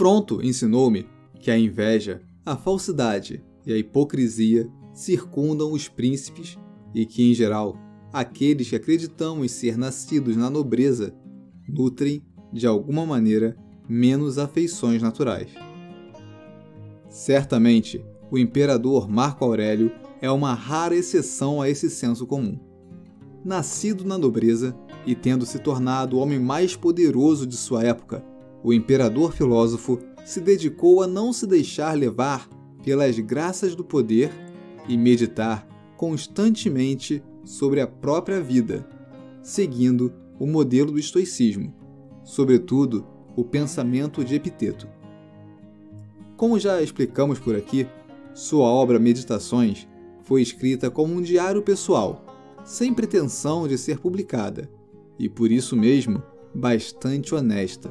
Fronto ensinou-me que a inveja, a falsidade e a hipocrisia circundam os príncipes e que, em geral, aqueles que acreditamos ser nascidos na nobreza nutrem, de alguma maneira, menos afeições naturais. Certamente, o imperador Marco Aurélio é uma rara exceção a esse senso comum. Nascido na nobreza e tendo se tornado o homem mais poderoso de sua época, o imperador filósofo se dedicou a não se deixar levar pelas graças do poder e meditar constantemente sobre a própria vida, seguindo o modelo do estoicismo, sobretudo o pensamento de Epiteto. Como já explicamos por aqui, sua obra Meditações foi escrita como um diário pessoal, sem pretensão de ser publicada, e por isso mesmo bastante honesta.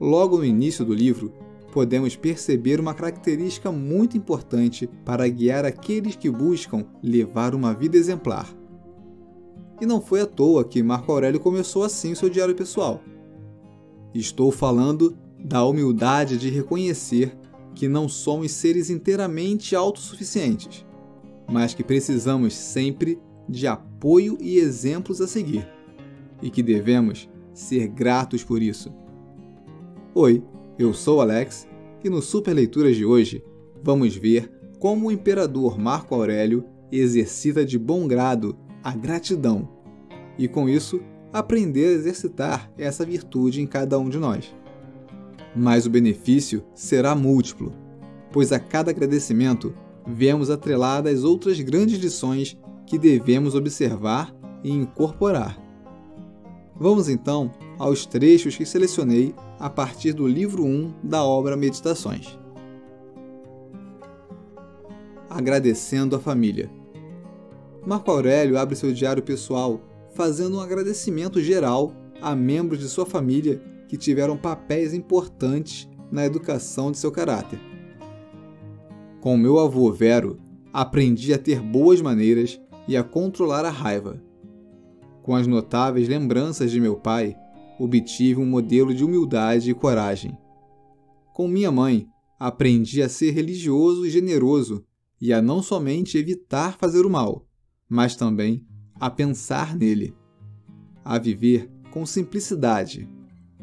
Logo no início do livro, podemos perceber uma característica muito importante para guiar aqueles que buscam levar uma vida exemplar. E não foi à toa que Marco Aurélio começou assim seu diário pessoal. Estou falando da humildade de reconhecer que não somos seres inteiramente autossuficientes, mas que precisamos sempre de apoio e exemplos a seguir, e que devemos ser gratos por isso. Oi, eu sou Alex e no Super Leituras de hoje vamos ver como o imperador Marco Aurélio exercita de bom grado a gratidão e, com isso, aprender a exercitar essa virtude em cada um de nós mas o benefício será múltiplo, pois a cada agradecimento vemos atreladas outras grandes lições que devemos observar e incorporar. Vamos então aos trechos que selecionei a partir do livro 1 da obra Meditações. Agradecendo a família. Marco Aurélio abre seu diário pessoal fazendo um agradecimento geral a membros de sua família que tiveram papéis importantes na educação de seu caráter. Com meu avô Vero, aprendi a ter boas maneiras e a controlar a raiva. Com as notáveis lembranças de meu pai, obtive um modelo de humildade e coragem. Com minha mãe, aprendi a ser religioso e generoso e a não somente evitar fazer o mal, mas também a pensar nele, a viver com simplicidade,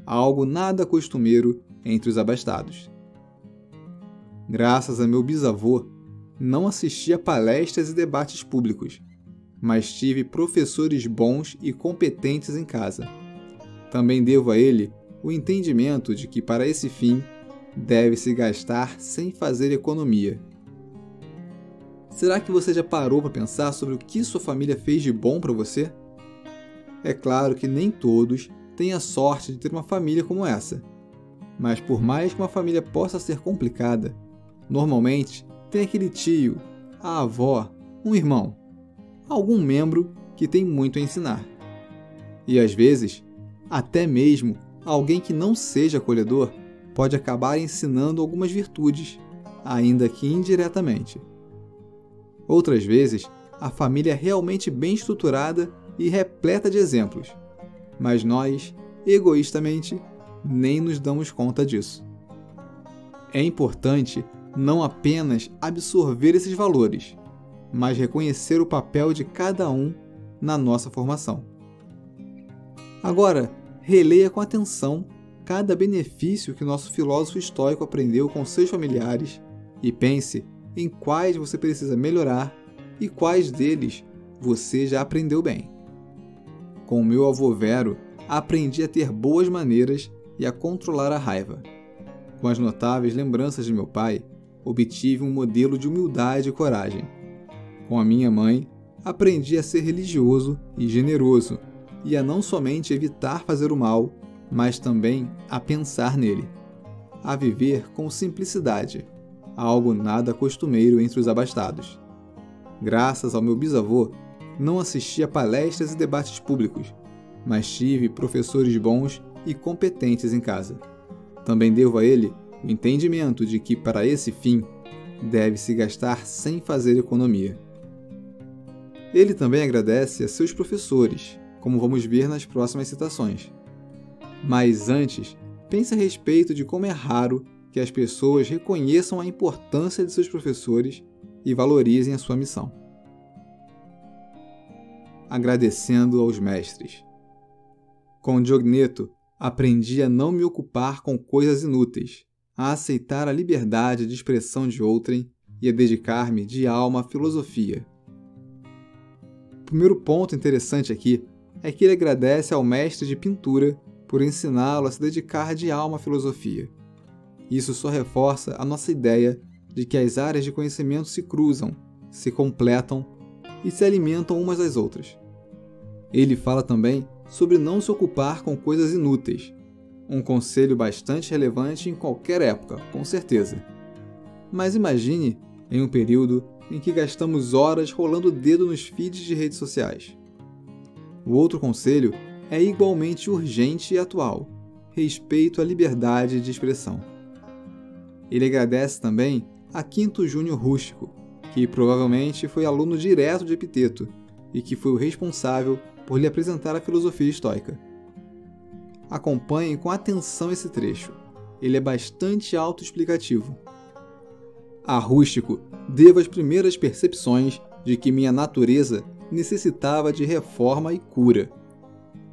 algo nada costumeiro entre os abastados. Graças a meu bisavô, não assisti a palestras e debates públicos, mas tive professores bons e competentes em casa. Também devo a ele o entendimento de que, para esse fim, deve-se gastar sem fazer economia. Será que você já parou para pensar sobre o que sua família fez de bom para você? É claro que nem todos tem a sorte de ter uma família como essa. Mas por mais que uma família possa ser complicada, normalmente tem aquele tio, a avó, um irmão, algum membro que tem muito a ensinar. E às vezes, até mesmo alguém que não seja acolhedor pode acabar ensinando algumas virtudes, ainda que indiretamente. Outras vezes, a família é realmente bem estruturada e repleta de exemplos mas nós, egoístamente, nem nos damos conta disso. É importante não apenas absorver esses valores, mas reconhecer o papel de cada um na nossa formação. Agora, releia com atenção cada benefício que nosso filósofo estoico aprendeu com seus familiares e pense em quais você precisa melhorar e quais deles você já aprendeu bem. Com o meu avô Vero, aprendi a ter boas maneiras e a controlar a raiva. Com as notáveis lembranças de meu pai, obtive um modelo de humildade e coragem. Com a minha mãe, aprendi a ser religioso e generoso, e a não somente evitar fazer o mal, mas também a pensar nele. A viver com simplicidade, algo nada costumeiro entre os abastados. Graças ao meu bisavô, não assisti a palestras e debates públicos, mas tive professores bons e competentes em casa. Também devo a ele o entendimento de que, para esse fim, deve-se gastar sem fazer economia. Ele também agradece a seus professores, como vamos ver nas próximas citações. Mas antes, pense a respeito de como é raro que as pessoas reconheçam a importância de seus professores e valorizem a sua missão. Agradecendo aos mestres. Com Diogneto, aprendi a não me ocupar com coisas inúteis, a aceitar a liberdade de expressão de outrem e a dedicar-me de alma à filosofia. O primeiro ponto interessante aqui é que ele agradece ao mestre de pintura por ensiná-lo a se dedicar de alma à filosofia. Isso só reforça a nossa ideia de que as áreas de conhecimento se cruzam, se completam e se alimentam umas das outras. Ele fala também sobre não se ocupar com coisas inúteis, um conselho bastante relevante em qualquer época, com certeza. Mas imagine em um período em que gastamos horas rolando o dedo nos feeds de redes sociais. O outro conselho é igualmente urgente e atual: respeito à liberdade de expressão. Ele agradece também a Quinto Júnior Rústico, que provavelmente foi aluno direto de Epiteto e que foi o responsável por lhe apresentar a filosofia estoica. Acompanhem com atenção esse trecho. Ele é bastante autoexplicativo. A Rústico devo as primeiras percepções de que minha natureza necessitava de reforma e cura,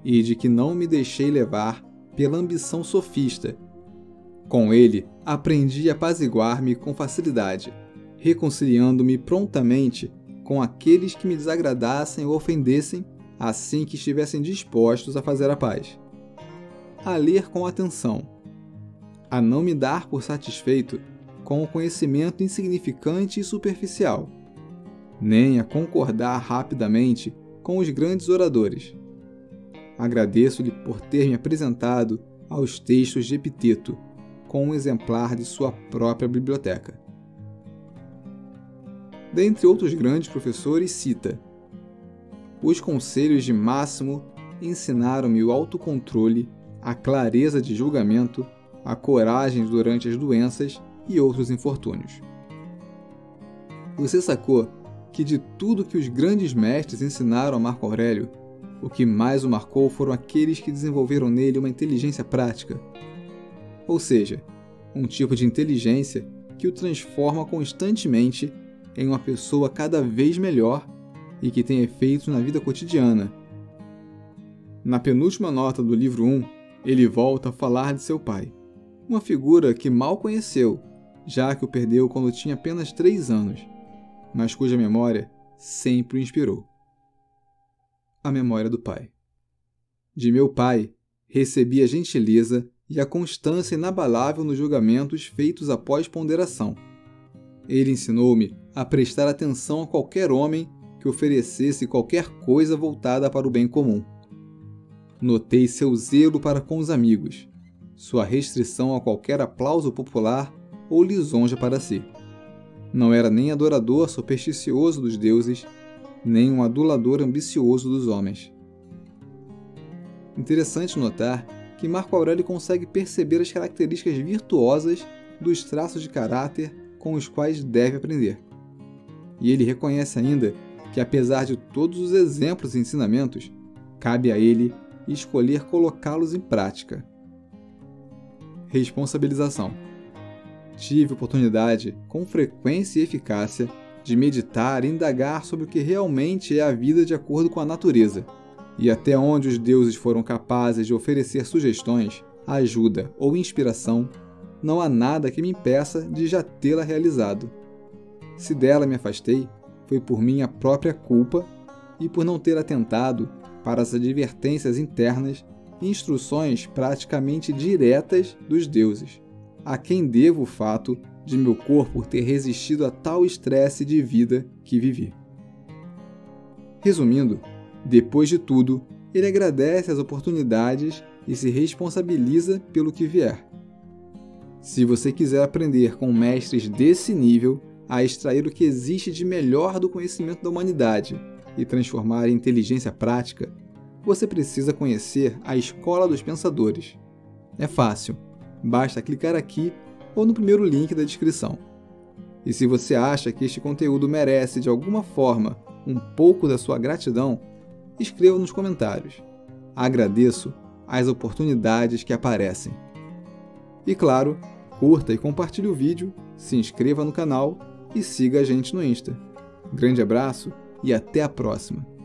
e de que não me deixei levar pela ambição sofista. Com ele, aprendi a apaziguar-me com facilidade, reconciliando-me prontamente com aqueles que me desagradassem ou ofendessem assim que estivessem dispostos a fazer a paz. A ler com atenção, a não me dar por satisfeito com o conhecimento insignificante e superficial, nem a concordar rapidamente com os grandes oradores. Agradeço-lhe por ter me apresentado aos textos de Epiteto, com um exemplar de sua própria biblioteca. Dentre outros grandes professores, cita os conselhos de Máximo ensinaram-me o autocontrole, a clareza de julgamento, a coragem durante as doenças e outros infortúnios. Você sacou que de tudo que os grandes mestres ensinaram a Marco Aurélio, o que mais o marcou foram aqueles que desenvolveram nele uma inteligência prática? Ou seja, um tipo de inteligência que o transforma constantemente em uma pessoa cada vez melhor e que tem efeitos na vida cotidiana. Na penúltima nota do livro 1, ele volta a falar de seu pai, uma figura que mal conheceu, já que o perdeu quando tinha apenas três anos, mas cuja memória sempre o inspirou. A memória do pai. De meu pai, recebi a gentileza e a constância inabalável nos julgamentos feitos após ponderação. Ele ensinou-me a prestar atenção a qualquer homem que oferecesse qualquer coisa voltada para o bem comum. Notei seu zelo para com os amigos, sua restrição a qualquer aplauso popular ou lisonja para si. Não era nem adorador supersticioso dos deuses, nem um adulador ambicioso dos homens. Interessante notar que Marco Aurélio consegue perceber as características virtuosas dos traços de caráter com os quais deve aprender. E ele reconhece ainda que, apesar de todos os exemplos e ensinamentos, cabe a ele escolher colocá-los em prática. Responsabilização. Tive oportunidade, com frequência e eficácia, de meditar e indagar sobre o que realmente é a vida de acordo com a natureza, e até onde os deuses foram capazes de oferecer sugestões, ajuda ou inspiração, não há nada que me impeça de já tê-la realizado. Se dela me afastei, foi por minha própria culpa e por não ter atentado para as advertências internas e instruções praticamente diretas dos deuses, a quem devo o fato de meu corpo ter resistido a tal estresse de vida que vivi. Resumindo, depois de tudo, ele agradece as oportunidades e se responsabiliza pelo que vier. Se você quiser aprender com mestres desse nível, a extrair o que existe de melhor do conhecimento da humanidade e transformar em inteligência prática, você precisa conhecer a Escola dos Pensadores. É fácil, basta clicar aqui ou no primeiro link da descrição. E se você acha que este conteúdo merece de alguma forma um pouco da sua gratidão, escreva nos comentários. Agradeço as oportunidades que aparecem. E claro, curta e compartilhe o vídeo, se inscreva no canal e siga a gente no Insta. Grande abraço e até a próxima!